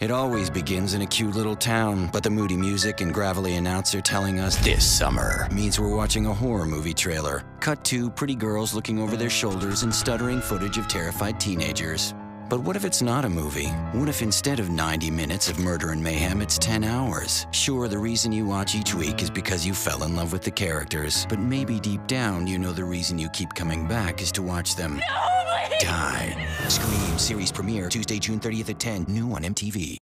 It always begins in a cute little town, but the moody music and gravelly announcer telling us this summer means we're watching a horror movie trailer. Cut to pretty girls looking over their shoulders and stuttering footage of terrified teenagers. But what if it's not a movie? What if instead of 90 minutes of murder and mayhem, it's 10 hours? Sure, the reason you watch each week is because you fell in love with the characters, but maybe deep down you know the reason you keep coming back is to watch them die. Scream series premiere Tuesday, June 30th at 10, new on MTV.